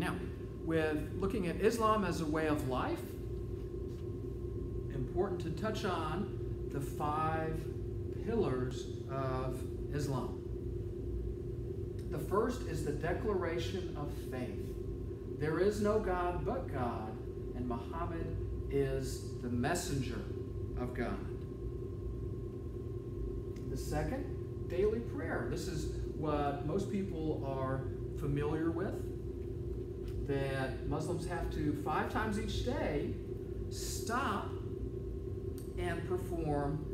Now, with looking at Islam as a way of life, important to touch on the five pillars of Islam. The first is the declaration of faith. There is no God but God, and Muhammad is the messenger of God. The second, daily prayer. This is what most people are familiar with. That Muslims have to, five times each day, stop and perform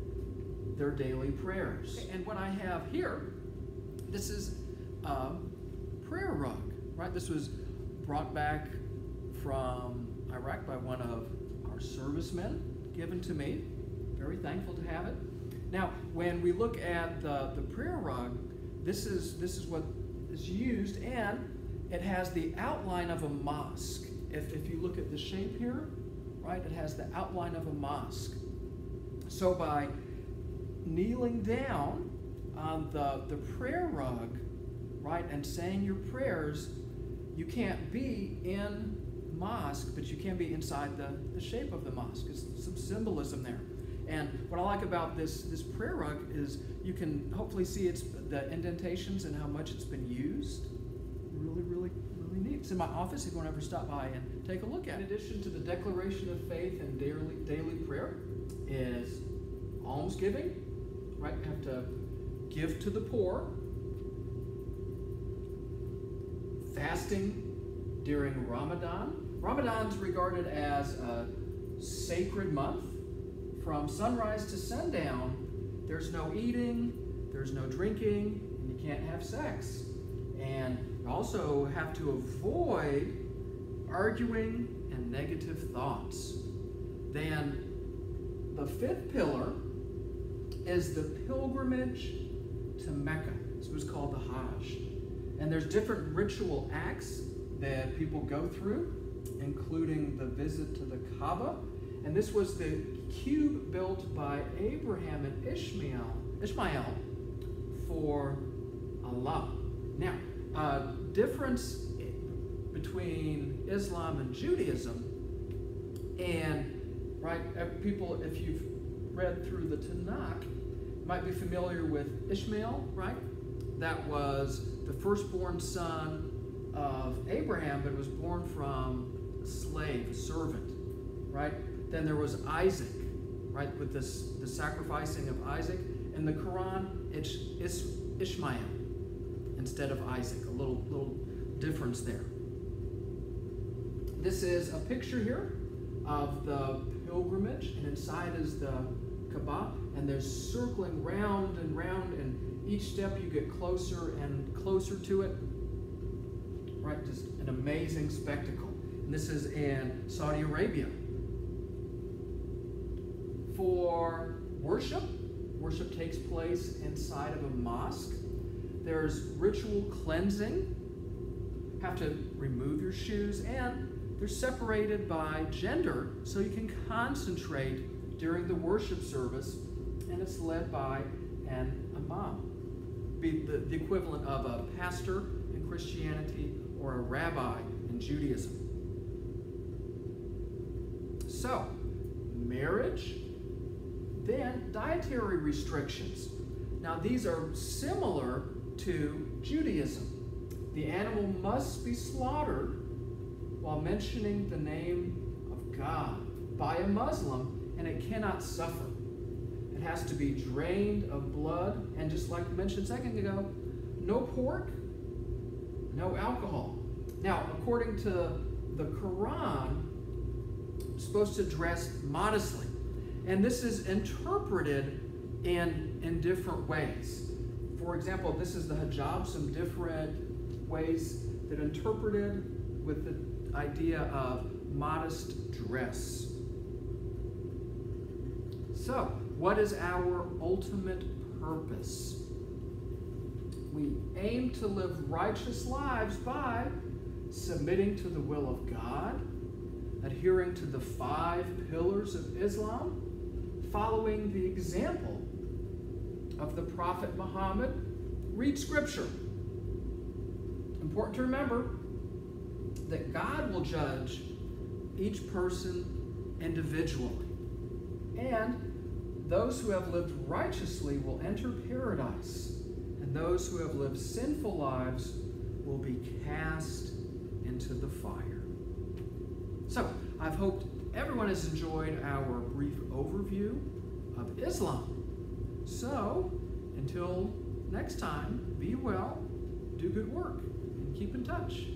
their daily prayers. And what I have here, this is a prayer rug, right? This was brought back from Iraq by one of our servicemen, given to me. Very thankful to have it. Now, when we look at the, the prayer rug, this is, this is what is used, and it has the outline of a mosque. If, if you look at the shape here, right, it has the outline of a mosque. So by kneeling down on the, the prayer rug, right, and saying your prayers, you can't be in mosque, but you can be inside the, the shape of the mosque. It's some symbolism there. And what I like about this, this prayer rug is you can hopefully see it's the indentations and how much it's been used. Really, really, really neat. It's in my office if you want to ever stop by and take a look at it. In addition to the declaration of faith and daily, daily prayer is almsgiving, right? You have to give to the poor. Fasting during Ramadan. Ramadan is regarded as a sacred month from sunrise to sundown, there's no eating, there's no drinking, and you can't have sex. And also have to avoid arguing and negative thoughts. Then the fifth pillar is the pilgrimage to Mecca. This was called the Hajj. And there's different ritual acts that people go through, including the visit to the Kaaba. And this was the cube built by Abraham and Ishmael, Ishmael for Allah. Now, uh, difference between Islam and Judaism, and right, people, if you've read through the Tanakh, might be familiar with Ishmael, right? That was the firstborn son of Abraham, but was born from a slave, a servant, right? Then there was Isaac, right, with this the sacrificing of Isaac. In the Quran, it's Ishmael instead of Isaac. A little little difference there. This is a picture here of the pilgrimage, and inside is the Kaaba, and they're circling round and round, and each step you get closer and closer to it. Right, just an amazing spectacle. And this is in Saudi Arabia for worship. Worship takes place inside of a mosque. There's ritual cleansing. Have to remove your shoes, and they're separated by gender so you can concentrate during the worship service, and it's led by an imam. Be the, the equivalent of a pastor in Christianity or a rabbi in Judaism. So, marriage then, dietary restrictions. Now, these are similar to Judaism. The animal must be slaughtered while mentioning the name of God by a Muslim, and it cannot suffer. It has to be drained of blood, and just like I mentioned a second ago, no pork, no alcohol. Now, according to the Quran, supposed to dress modestly. And this is interpreted in, in different ways. For example, this is the hijab, some different ways that interpreted with the idea of modest dress. So, what is our ultimate purpose? We aim to live righteous lives by submitting to the will of God, adhering to the five pillars of Islam, following the example of the Prophet Muhammad, read Scripture. Important to remember that God will judge each person individually. And those who have lived righteously will enter paradise, and those who have lived sinful lives will be cast into the fire. So, I've hoped everyone has enjoyed our brief overview of Islam. So, until next time, be well, do good work, and keep in touch.